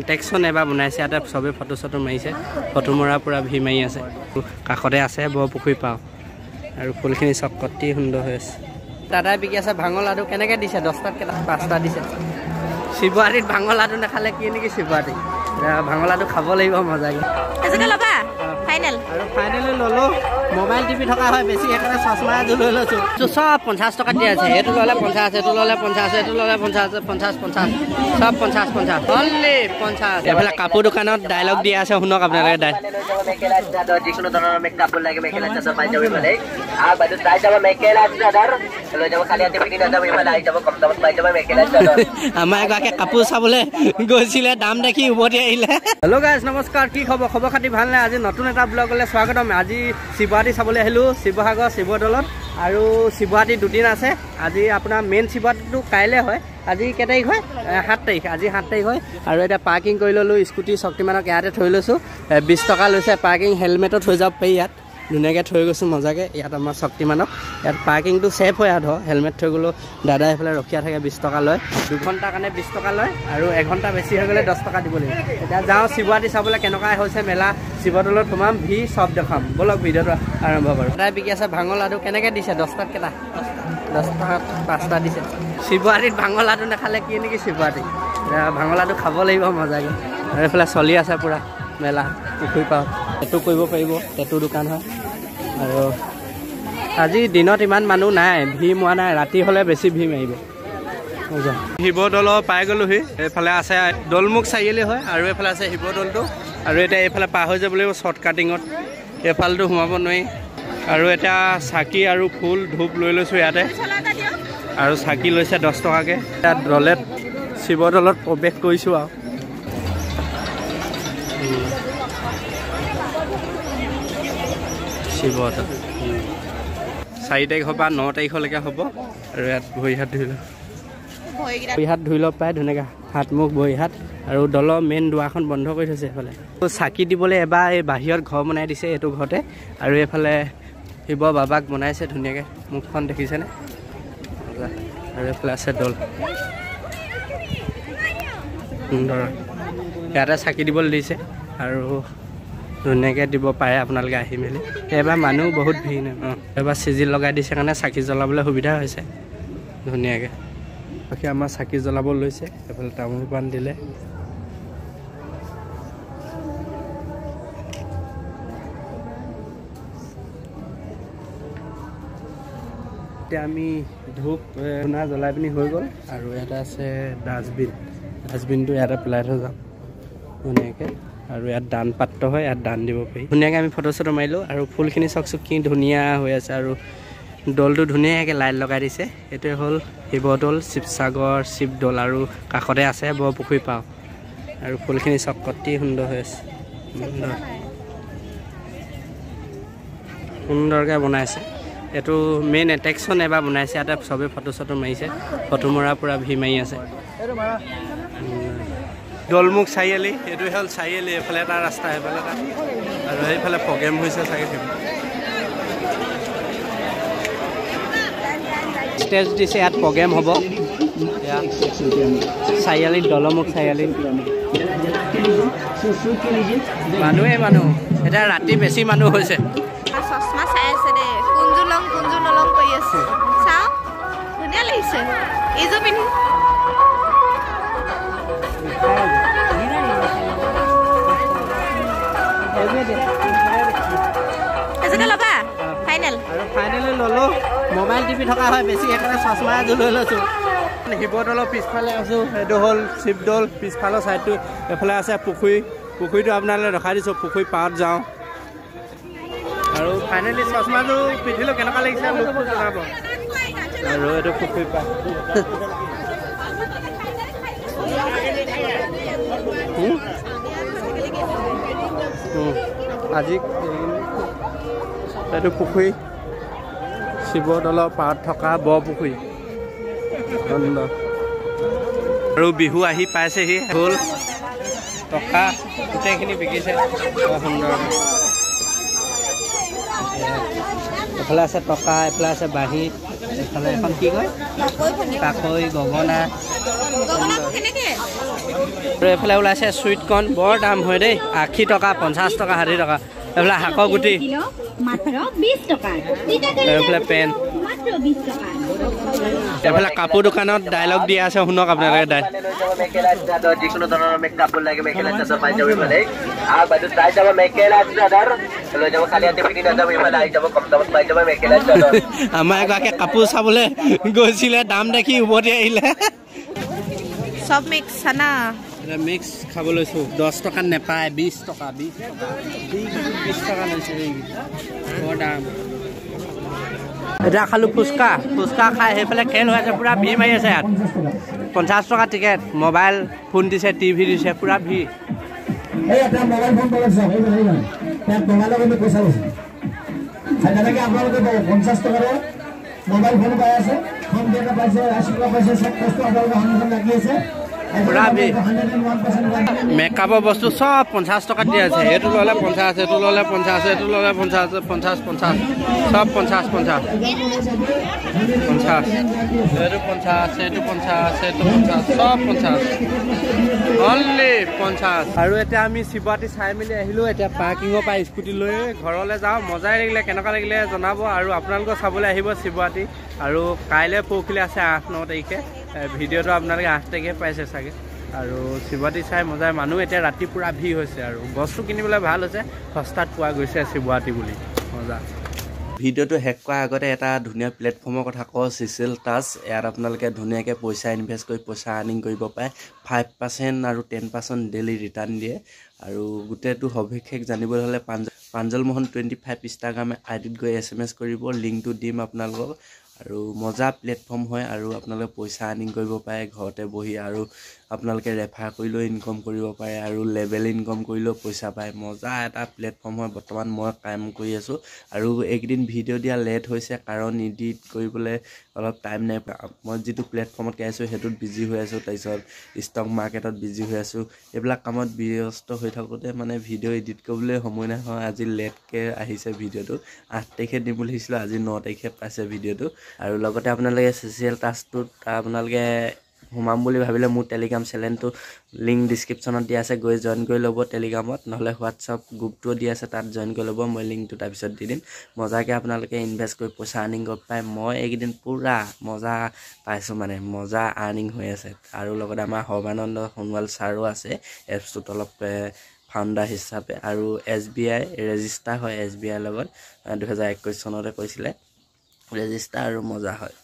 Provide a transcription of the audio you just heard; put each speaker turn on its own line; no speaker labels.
Attraction এবাৰ বনাইছে ইয়াতে চবেই ফটো চটো মাৰিছে। ফটো মৰা পূৰা ভি মাৰি আছে। কাষতে আছে বৰপুখুৰী পাওঁ। আৰু ফুলখিনি চক অতি সুন্দৰ হৈ আছে। দাদাই বিকি আছে ভাঙৰ লাডু। কেনেকৈ দিছে? দহটাত কেইটা পাঁচটা দিছে। শিৱৰাত্ৰিত ভাঙৰ লাডু নাখালে কি নেকি শিৱৰাত্ৰি ভাঙৰ লাডু খাব লাগিব মজাকৈ।
ফাইনেল
ল'লোঁ। মোবাইল টিপি থকা হয় বেছি সেইকাৰণে চশমা এযোৰ লৈ লৈছোঁ। চব পঞ্চাছ টকা দি আছে। এইটো ল'লে পঞ্চাছ এইটো ল'লে পঞ্চাছ এইটো ল'লে পঞ্চাছ পঞ্চাছ পঞ্চাছ চব পঞ্চাছ পঞ্চাছ অনলি পঞ্চাছ এইফালে কাপোৰ দোকানত ডাইলগ দিয়া আছে শুনক আপোনালোকে ডাই
মেখেলা চাদৰ যিকোনো ধৰণৰ মেক কাপোৰ লাগে মেখেলা চাদৰ পাই যাব
আমাৰ কাপোৰ চাবলৈ গৈছিলে দাম দেখি উভতি আহিলে হেল্ল' গাইজ নমস্কাৰ কি খবৰ খবৰ খাতি ভাল নাই আজি নতুন এটা ব্লগলৈ স্বাগতম আজি শিৱৰাত্ৰি চাবলৈ আহিলোঁ শিৱসাগৰ শিৱদৌলত আৰু শিৱৰাত্ৰি দুদিন আছে আজি আপোনাৰ মেইন শিৱৰাত্ৰিটো কাইলৈ হয় আজি কেই তাৰিখ হয় সাত তাৰিখ আজি সাত তাৰিখ হয় আৰু এতিয়া পাৰ্কিং কৰি ল'লোঁ স্কুটি শক্তিমানক ইয়াতে থৈ লৈছোঁ বিছ টকা লৈছে পাৰ্কিং হেলমেটত থৈ যাব পাৰি ইয়াত ধুনীয়াকৈ থৈ গৈছোঁ মজাকৈ। ইয়াত আমাৰ শক্তিমানক। ইয়াত পাৰ্কিংটো ছেফ হয় আৰু হেলমেট থৈ গ'লেও দাদাই এইফালে ৰখীয়া থাকে বিছ টকা লয়। দুঘণ্টাৰ কাৰণে বিছ টকা লয় আৰু এঘণ্টা বেছি হৈ গ'লে দহ টকা দিব লাগিব। এতিয়া যাওঁ শিৱৰাত্ৰি চাবলৈ কেনেকুৱা হৈছে মেলা। শিৱদৌলত সোমাম ভি চব দেখাম। ব'লক ভিডিঅ'টো আৰম্ভ কৰোঁ। দাদাই বিকি আছে ভাঙৰ লাডু। কেনেকৈ দিছে? দহটাত কেইটা? দহ টকাত পাঁচটা দিছে। শিৱৰাত্ৰিত ভাঙৰ লাডু নাখালে কি নেকি শিৱৰাত্ৰি? এতিয়া ভাঙৰ লাডু খাব লাগিব মজাকৈ। আৰু এইফালে চলি আছে পূৰা মেলা পুখুৰী পাওঁ টেটু কৰিব পাৰিব টেটু দোকান হয়। আৰু আজি দিনত ইমান মানুহ নাই ভিৰ মোৱা নাই ৰাতি হ'লে বেছি ভিৰ মাৰিব। শিৱদৌলৰ পাই গ'লোহি। এইফালে আছে দৌলমুখ চাৰিআলি হয় আৰু এইফালে আছে শিৱদৌলটো আৰু এতিয়া এইফালে পাৰ হৈ যাব লাগিব শ্বৰ্ট কাটিঙত এইফালটো সোমাব নোৱাৰি। আৰু এতিয়া চাকি আৰু ফুল ধূপ লৈ লৈছোঁ ইয়াতে। আৰু চাকি লৈছে দহ টকাকৈ। ইয়াত দলেত শিৱদৌলত প্ৰৱেশ কৰিছোঁ আৰু। শিৱদৌল চাৰি তাৰিখৰ পৰা ন তাৰিখলৈকে হ'ব। আৰু ইয়াত ভৰি হাত ধুই লওঁ। ভৰি হাত ধুই ল'ব পাৰে ধুনীয়াকৈ। হাত মুখ ভৰি হাত। আৰু দলৰ মেইন দুৱাৰখন বন্ধ কৰি থৈছে এইফালে। চাকি দিবলৈ এবাৰ এই বাহিৰত ঘৰ বনাই দিছে এইটো ঘৰতে। আৰু এইফালে শিৱ বাবাক বনাইছে ধুনীয়াকৈ। মুখখন দেখিছেনে? আৰু এইফালে আছে দল। সুন্দৰ। ইয়াতে চাকি দিবলৈ দিছে। আৰু ধুনীয়াকৈ দিব পাৰে আপোনালোকে আহি মেলি। এইবাৰ মানুহ বহুত ভিৰ নাই অঁ। এইবাৰ চিজিল লগাই দিছে কাৰণে চাকি জ্বলাবলৈ সুবিধা হৈছে ধুনীয়াকৈ। বাকী আমাৰ চাকি জ্বলাব লৈছে এইফালে তামোল পাণ দিলে। এতিয়া আমি ধূপ ধূনা জ্বলাই পিনি হৈ গ'ল আৰু ইয়াতে আছে ডাষ্টবিন। ডাষ্টবিনটো ইয়াতে পেলাই থৈ যাম ধুনীয়াকৈ। আৰু ইয়াত দান পাত্ৰ হয় ইয়াত দান দিব পাৰি। ধুনীয়াকৈ আমি ফটো চটো মাৰিলোঁ আৰু ফুলখিনি চাওকচোন কি ধুনীয়া হৈ আছে আৰু দৌলটো ধুনীয়াকৈ লাইট লগাই দিছে। এইটোৱে হ'ল শিৱদৌল শিৱসাগৰ শিৱদৌল আৰু কাষতে আছে বৰপুখুৰী পাওঁ। আৰু ফুলখিনি চাওক অতি সুন্দৰ হৈ আছে। সুন্দৰ। সুন্দৰকৈ বনাইছে। এইটো মেইন এট্ৰেকশ্যন এবাৰ বনাইছে ইয়াতে চবেই ফটো চটো মাৰিছে। ফটো মৰা পূৰা ভি মাৰি আছে। দলমুখ চাৰিআলি এইটোৱে হ'ল চাৰিআলি এইফালে এটা ৰাস্তা এইফালে এটা। আৰু সেইফালে প্ৰগ্ৰেম হৈছে চাগে সেইফালে। ষ্টেজ দিছে ইয়াত প্ৰগ্ৰেম হ'ব। ইয়াত। চাৰিআলিত দলমুখ চাৰিআলিত মানুহে মানুহ। এতিয়া ৰাতি বেছি মানুহ হৈছে।
চশমা চাই আছে দে কোনযোৰ ল'ম কোনযোৰ নল'ম কৰি আছে। চাওঁ ধুনীয়া লাগিছে। এইযোৰ পিন্ধি।
ল'লোঁ। মোবাইল টিপি থকা হয় বেছি সেইকাৰণে চশমা এযোৰ লৈ লৈছোঁ। শিৱদৌলৰ পিছফালে আছোঁ সেইটো হ'ল শিৱদৌল পিছফালৰ ছাইডটো এইফালে আছে পুখুৰী। পুখুৰীটো আপোনালৈ ৰখাই দিছোঁ পুখুৰী পাৰত যাওঁ। আৰু ফাইনেলি চশমাযোৰ পিন্ধিলোঁ কেনেকুৱা লাগিছে জনাব। আৰু এইটো পুখুৰী পাৰ। আজি এইটো পুখুৰী। শিৱদৌলৰ পাৰত থকা বৰপুখুৰী। আৰু বিহু আহি পাইছেহি হ'ল টকা গোটেইখিনি বিকিছে। বৰ সুন্দৰ। এফালে আছে টকা এফালে আছে বাঁহী এফালে এখন কি কয়? কাকৈ গগনা। এইফালে ওলাইছে চুইট কৰ্ণ বৰ দাম হয় দেই আশী টকা পঞ্চাছ টকা ষাঠি টকা। এইফালে শাকৰ গুটি। এইফালে পেন কাপোৰ দোকানত ডাইলগ দিয়া আছে শুনক আপোনালোকে
যিকোনো ধৰণৰ কাপোৰ লাগে মেখেলা চাদৰ পাই যাব ইফালে বাইদেউ চাই যাব মেখেলা চাদৰ। লৈ যাব খালি হাতে পিন্ধি নাযাব ইফালে আহি যাব কম দামত পাই যাব মেখেলা চাদৰ।
আমাৰ এগৰাকীয়ে কাপোৰ চাবলৈ গৈছিলে দাম দেখি উভতি আহিলে।
চব মিক্স চানা
মিক্স খাব লৈছোঁ। দহ টকাত নেপায় বিছ টকা বিছ টকা বিছ টকা লৈছে এইকেইটা বৰ দাম। এতিয়া খালোঁ ফুচকা। ফুচকা খাই সেইফালে খেল হৈ আছে পূৰা ভিৰ মাৰি আছে ইয়াত। পঞ্চাছ টকা টিকেট মোবাইল ফোন দিছে টিভি দিছে পূৰা ভিৰ।
পঞ্চাছ টকাৰে মোবাইল ফোন পাই আছে ফোন পাইছে পাইছে চব বস্তু সন্মুখত লাগি আছে।
পুৰা বি-
হাণ্ড্ৰেড এণ্ড ওৱান পাৰ্চেণ্ট
মেকআপৰ বস্তু চব পঞ্চাছ টকাত দিয়া আছে। এইটো ল'লে পঞ্চাছ এইটো ল'লে পঞ্চাছ এইটো ল'লে পঞ্চাছ পঞ্চাছ পঞ্চাছ। চব পঞ্চাছ পঞ্চাছ। পঞ্চাছ। এইটো পঞ্চাছ এইটো পঞ্চাছ এইটো পঞ্চাছ। চব পঞ্চাছ। অনলি পঞ্চাছ। আৰু এতিয়া আমি শিৱৰাত্ৰি চাই মেলি আহিলোঁ। এতিয়া পাৰ্কিঙৰ পৰা স্কুটি লৈ ঘৰলৈ যাওঁ। মজাই লাগিলে কেনেকুৱা লাগিলে জনাব। আৰু আপোনালোকেও চাবলৈ আহিব শিৱৰাত্ৰি। আৰু কাইলৈ পৰহিলৈ আছে আঠ ন তাৰিখে। ভিডিঅ'টো আপোনালোকে আঠ তাৰিখে পাইছে চাগে। আৰু শিৱৰাত্ৰি চাই মজাই মানুহ এতিয়া ৰাতি পূৰা ভিৰ হৈছে আৰু। বস্তু কিনিবলৈ ভাল হৈছে সস্তাত পোৱা গৈছে শিৱৰাত্ৰি বুলি। মজা। ভিডিঅ'টো শেষ কৰাৰ আগতে এটা ধুনীয়া প্লেটফৰ্মৰ কথা কওঁ চিচিল টাচ। ইয়াত আপোনালোকে ধুনীয়াকৈ পইচা ইনভেষ্ট কৰি পইচা আৰ্নিং কৰিব পাৰে। ফাইভ পাৰ্চেণ্ট আৰু টেন পাৰ্চেণ্ট ডেইলি ৰিটাৰ্ণ দিয়ে। আৰু গোটেইটো সবিশেষ জানিবলৈ হ'লে পাঞ্জ প্ৰাঞ্জল মোহন টুৱেণ্টি ফাইভ ইনষ্টাগ্ৰামে আই ডিত গৈ এছ এম এছ কৰিব লিংকটো দিম আপোনালোকক। আৰু মজা প্লেটফৰ্ম হয় আৰু আপোনালোকে পইচা আৰ্নিং কৰিব পাৰে ঘৰতে বহি আৰু আপোনালোকে ৰেফাৰ কৰিলেও ইনকম কৰিব পাৰে আৰু লেভেল ইনকম কৰিলেও পইচা পায়। মজা এটা প্লেটফৰ্ম হয় বৰ্তমান মই কাম কৰি আছোঁ আৰু এইকেইদিন ভিডিঅ' দিয়া লেট হৈছে কাৰণ ইডিট কৰিবলৈ অলপ টাইম নাই। মই যিটো প্লেটফৰ্মত আছোঁ সেইটোত বিজি হৈ আছোঁ তাৰপিছত ষ্টক মাৰ্কেটত বিজি হৈ আছোঁ। এইবিলাক কামত ব্যস্ত হৈ থাকোঁতে মানে ভিডিঅ' এডিট কৰিবলৈ সময় নাই। হয় আজি লেটকৈ আহিছে ভিডিঅ'টো আঠ তাৰিখে দিম বুলি ভাবিছিলোঁ আজি ন তাৰিখে পাইছে ভিডিঅ'টো। আৰু লগতে আপোনালোকে ছ'চিয়েল টাচটোত আপোনালোকে সোমাম বুলি ভাবিলে মোৰ টেলিগ্ৰাম চেনেলটো লিংক ডিছক্ৰিপশ্যনত দিয়া আছে গৈ জইন কৰি ল'ব টেলিগ্ৰামত নহ'লে হোৱাটছআপ গ্ৰুপটোও দি আছে তাত জইন কৰি ল'ব মই লিংকটো তাৰপিছত দি দিম। মজাকৈ আপোনালোকে ইনভেষ্ট কৰি পইচা আৰ্নিং কৰিব পাৰে মই এইকেইদিন পূৰা মজা পাইছোঁ মানে মজা আৰ্নিং হৈ আছে। আৰু লগতে আমাৰ সৰ্বানন্দ সোণোৱাল ছাৰো আছে এপছটোত অলপ ফাউণ্ডাৰ হিচাপে। আৰু এছ বি আই ৰেজিষ্টাৰ হয় এছ বি আইৰ লগত দুহেজাৰ একৈছ চনতে কৈছিলে। ৰেজিষ্টাৰ আৰু মজা হয়।